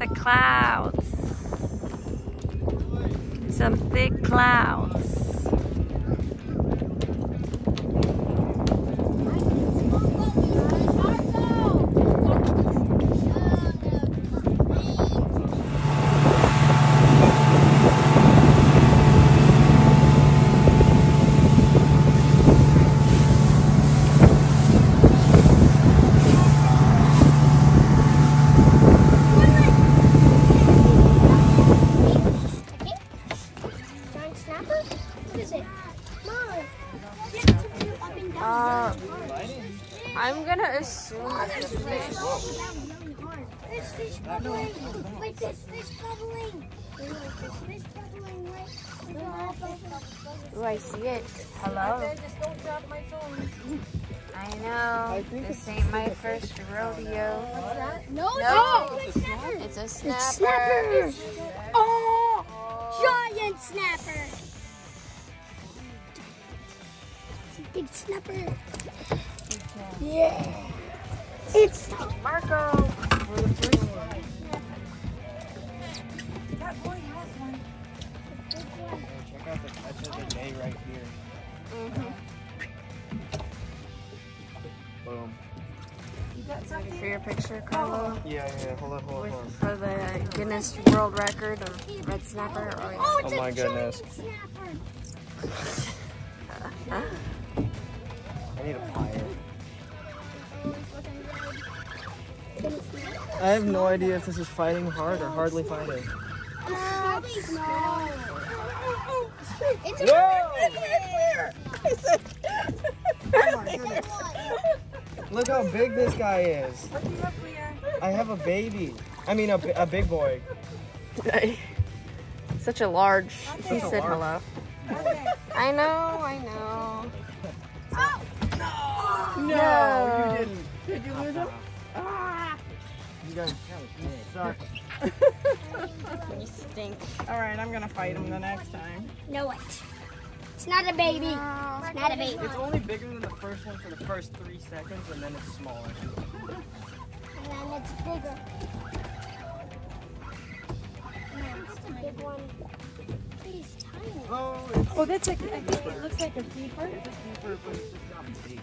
the clouds. Some thick clouds. Giant snapper? What is it? Mom. Uh, I'm gonna assume it's a fish. There's fish bubbling. Wait, there's fish bubbling. There's fish bubbling right. Ooh, I see it. Hello. Just don't drop my phone. I know. This ain't my first rodeo. What's that? No, No. it's a snapper. It's a snapper. Snapper. Oh, giant snapper. It's a big snapper. Yeah. It's Marco. Out the of the day right here. Mhm. Boom. Ready for your picture, Carlo? Yeah, yeah, yeah. Hold on, hold on, hold With, for the Guinness World Record of red snapper. Oh, yeah. oh, it's Oh a my giant goodness. snapper. I need a fire. I have no idea if this is fighting hard or hardly fighting. Uh, no. It's a Whoa! Look how big this guy is. I have a baby. I mean, a, a big boy. Such a large. He Such said large. hello. I know, I know. No, No. you didn't. Did you lose him? Ah. You guys suck. You stink. All right, I'm gonna fight him the next time. No, it. It's not a baby. It's not a baby. It's only bigger than the first one for the first three seconds, and then it's smaller. And then it's bigger. No, a big one. He's tiny. Oh, it's Oh, that's like, I think it looks like a keeper. deeper, but it's just not big.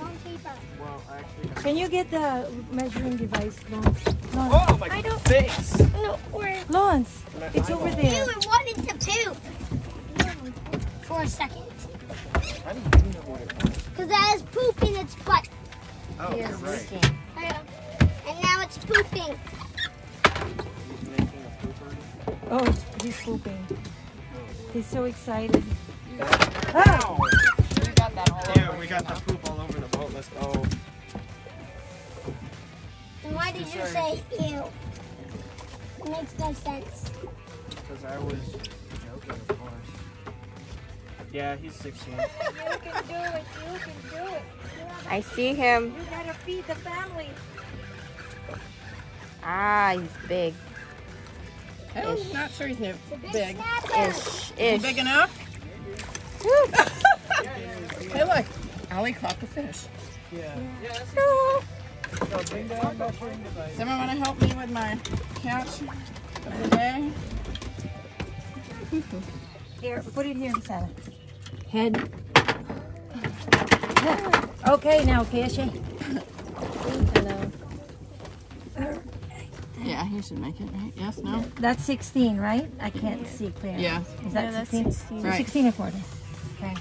Long paper. Well, actually. Can you get the measuring device, Lawrence? Lawrence, Oh my face! No, where? Lawrence it's over Ew, there. it wanted to poop. For a second. I didn't know what it was. Because that has poop in its butt. Oh, you're is right. leaking. And now it's pooping. He's making a pooper. Oh, he's pooping. He's so excited. Ow! We ah! got that all Yeah, we got the poop all over the boat. Let's go. And why did you say ew? It makes no sense. Because I was joking, of course. Yeah, he's 16. You can do it. You can do it. I see him. You gotta feed the family. Ah, he's big. I'm not sure he's new. Big, Big. snapper. Ish, ish. Big enough? hey, look. Allie caught the fish. Yeah. So bring down measuring device. Someone want to help me with my catch of the day? Here, put it here inside. Head. Okay, now, Casey. Yeah, he should make it, right? Yes, no? That's 16, right? I can't see clear. Yeah. Is that Yeah, 16? 16. Right. 16 or 40. Okay.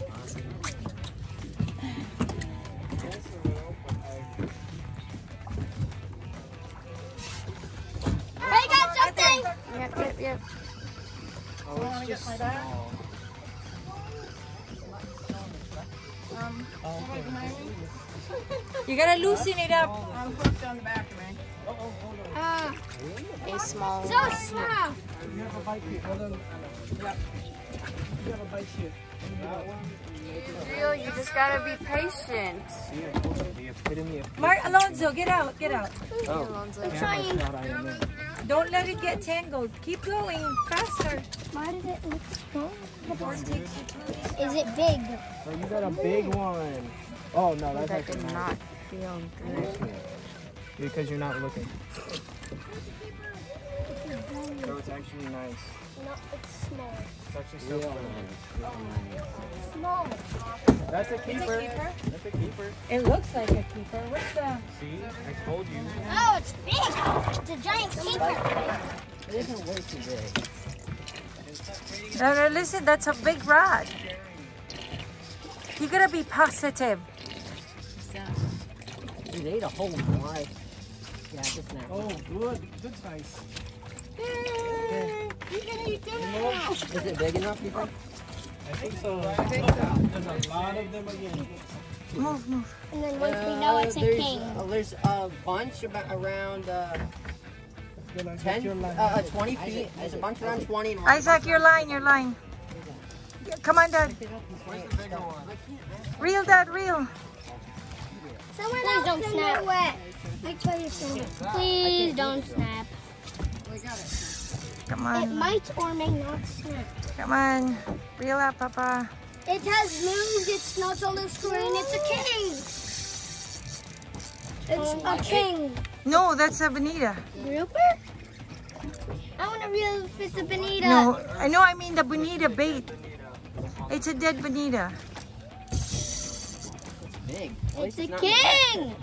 Oh, it's just small. Um, You gotta loosen it up. I'm hooked on the back of me. Ah, A small so small. You have a bite here. Hold on. Yep. You have a bite here. That you just gotta be patient. See, I told you, the epitome of Mark Alonso, get out, get out. Oh, Alonzo. trying. Not I am in. Don't let it get tangled. Keep going, faster. Why does it look small? Before it takes you through. Is it big? Oh, you got a big one. Oh no, that's That actually did not. not feel good. Because you're not looking. So it's actually nice. No, it's small. It's actually so Real cool. nice. Small. That's a keeper. That's a keeper. It looks like a keeper. What's the? See? I told you. Oh, it's big. It's a giant keeper. It isn't way too big. No, no, listen, that's a big rod. You gotta be positive. Dude, they ate a whole life. Yeah, just now. Oh, good. Good size. Hey, you can eat it now. Is it big enough, you think? I think so. I think so. There's a lot of them again. Move, move. And then once we know it's a there's, king. uh, there's a bunch about around uh, 10, your uh, 20 feet. There's a bunch around 20. And Isaac, your line, your line. Yeah, Come on, Dad. Where's the bigger one? Reel, Dad, reel. Someone Please don't snap. Wet. I tell you something. Please don't snap. Come It on, It might or may not snap. come on. Reel up, Papa. It has moved. It's not on the screen. It's a king. It's oh a king. No, that's a bonita. Grouper? I want to real if it's a bonita. No, I know. I mean the bonita bait. It's a dead bonita. Big. At It's a not- king.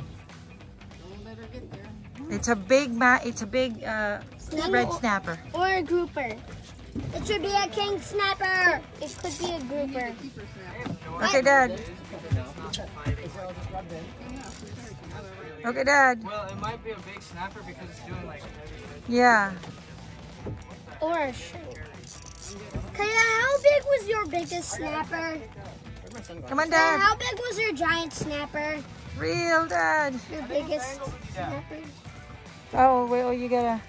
It's a big ma. It's a big uh, red snapper. Or a grouper. It should be a king snapper. It could be a grouper. Okay, Dad. Okay, Dad. Well, it might be a big snapper because it's doing like. Yeah. Or a shark. Kaya, how big was your biggest snapper? Where's my sunglasses? Come on, Kaya, Dad. how big was your giant snapper? Real, Dad. Your biggest snapper? Oh, wait! well, you gotta.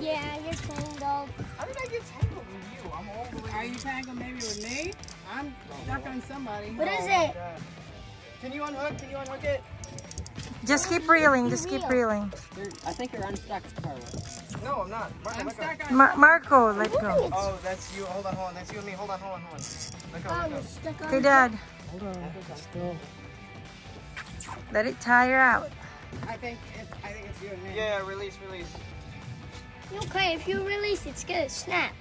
Yeah, you're tangled. How did I get tangled with you? I'm all the way. Are you tangled maybe with me? I'm stuck on somebody. What is it? Can you unhook? Can you unhook it? Just keep reeling. Just keep reeling. I think you're unstuck, Carla. No, I'm not. Marco, I'm let go. stuck on Mar- Marco, let go. Oh, oh, that's you. Hold on, hold on. That's you and me. Hold on, hold on, hold on. Let go, Oh, let go. you're stuck on Okay, Dad. Hold on. Still. Let it tire out. I think it, I think it's you and me. Yeah, release, release. Okay, if you release it's gonna snap.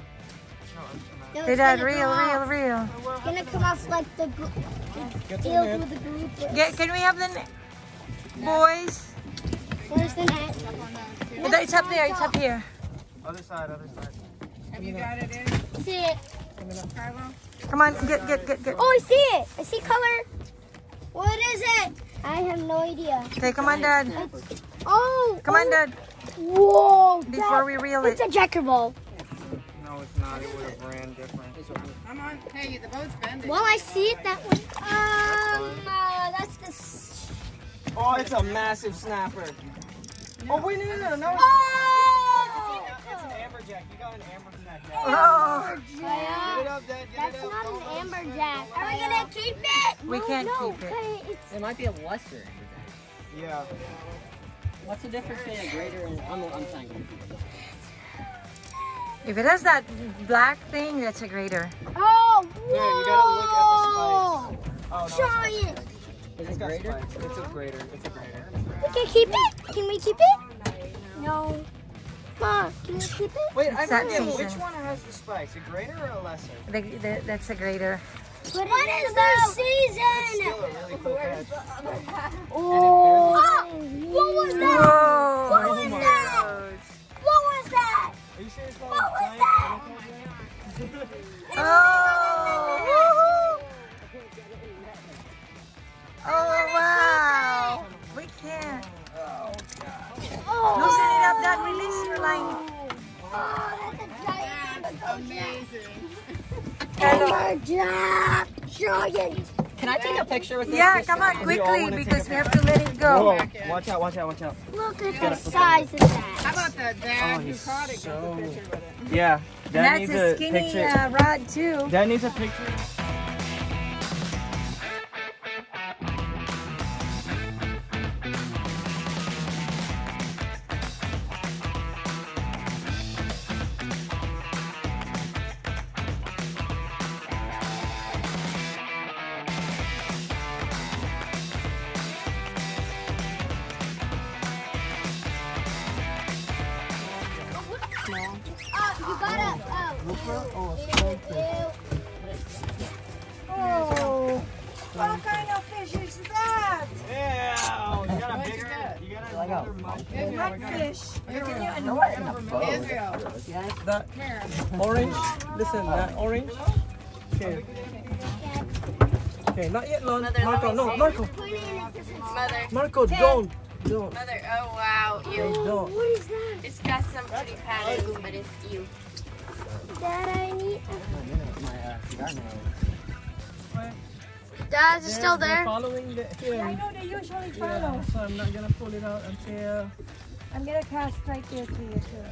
No, I'm No, Okay, it's Dad. gonna Reel, come reel, off. reel. It's gonna come off like the gr- the deal with the group. Get, can we have the ne- boys? Where's the net? Oh, It's up there. It's up here. Other side, other side. Have you got it in, See it? Come on. Get, get, get, get. Oh, I see it. I see color. What is it? I have no idea. Okay, come on, Dad. Oh. Come on, Dad. Whoa. Before that- we reel it. It's a jacker ball. No, it's not. It would have ran different. Come on. Hey, the boat's bending. Well, I see it that way. Um, uh, that's the. Oh, it's a massive snapper. Oh, wait, no, no, no, no. Oh! It's an amberjack. You got an amberjack. Oh, Get it up, Dad. Get That's it up. not Don't- an oh, amberjack. Are we gonna keep it? we can't no, keep it. it's It might be a lesser. Yeah. What's the difference between a greater and I'm, I'm saying. If it has that black thing, that's a greater. Oh, whoa! Yeah, you gotta look at the spikes. Oh, no, Giant. Is it got greater? spikes. It's a greater. It's a greater. We can keep it. Can we keep it? No. Mom, can we keep it? Wait, I that forget. season. Which one has the spikes? A greater or a lesser? The, the, that's a greater. What, what is their It's season? still a really cool catch. Oh, what was that? Whoa! Picture with this? Yeah, fish? come on, quickly, because we have to let it go. Whoa, watch out, watch out, watch out. Look at the size of that. How about the dad Oh, who caught it? so- Gets a picture with it. Yeah, And Dad that's needs a a skinny picture. uh, rod, too. Dad needs a picture. Snapper or a stonefish? Oh, what kind of fish is that? Yeah, you got a bigger, you got another monkey. Blackfish. That orange, listen, that orange. Okay. Okay, not yet, Lon. Marco, no, Marco. Mother, Marco, don't. Don't. mother, oh wow, you. don't. What is that? It's got some pretty patterns, but it's you. Dad, I need. My, Dad, is it still there? following the I know they usually follow. Yeah, so I'm not gonna pull it out until. I'm gonna cast right there to you too.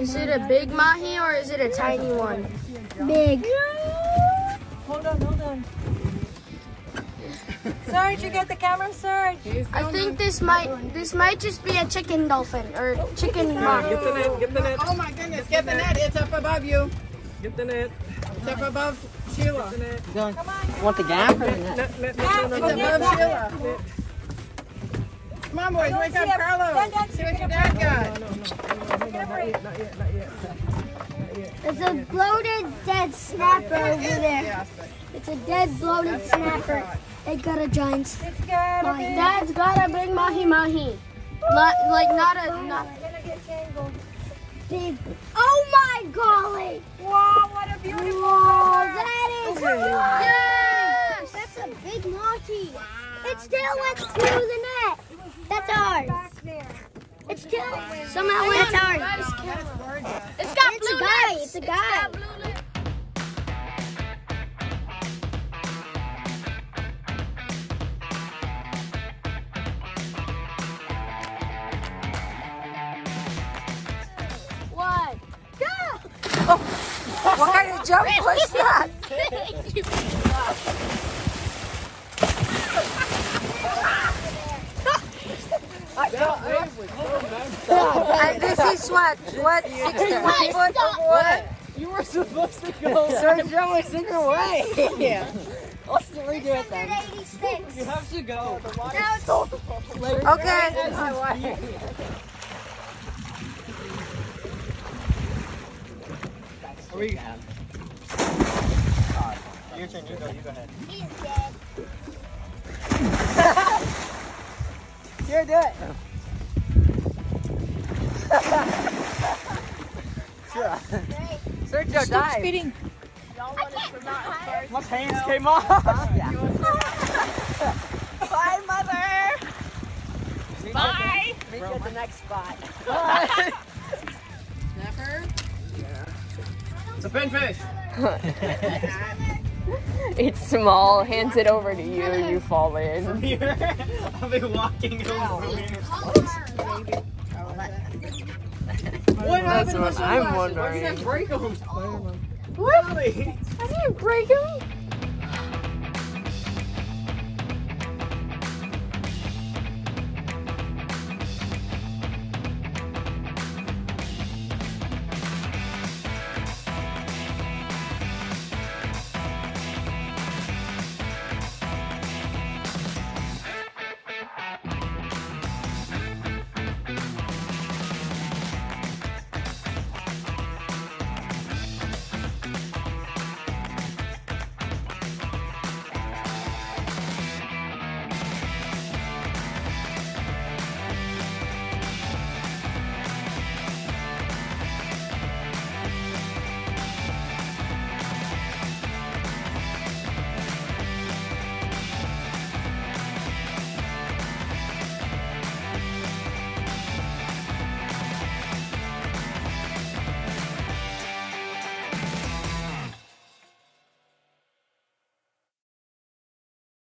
Is oh it a big mahi or is it a tiny one? Big. Hold on, hold on. Serge, you get the camera, Serge? I think this might this might just be a chicken dolphin or chicken mahi. Get the net, get the net, Oh my goodness, get the net. It's up above you. get the net. It's up above Sheila. The net. Want the gap or the net? Net, net, net, no, no, It's no, above net. Sheila. Come on, boys, wake up, Carlos. See what your dad got. No, no, no, on, not yet, not yet, not yet. It's a bloated dead snapper over there. It's a dead bloated snapper. They got a giant It's gotta mahi. be. Dad's got a big mahi mahi. Not, like not a not gonna get tangled. big. Oh my golly! Wow, what a beautiful Whoa, color. that is oh yes! That's a big mahi. It still went through the net. That's ours. It's still somehow went. That's ours. It's got it's a guy. It's a guy. Go! What kind of jump was that? And this is what? What? 61 foot of water? You were supposed to go. Sir you're always in your way. yeah. Let's redo it then. You have to go. Now it's Okay. Are we? Your turn. You go. You go ahead. he's dead. Here, do it. Sergio, dive. Speeding. My pants came off. Bye, mother. Bye. Meet you at the next spot. It's a pinfish. It's small, hands it over to you, you fall in. I'll be walking over. What happened? what to I'm sunglasses? Why wondering. did I break them? What? Really? I didn't break him.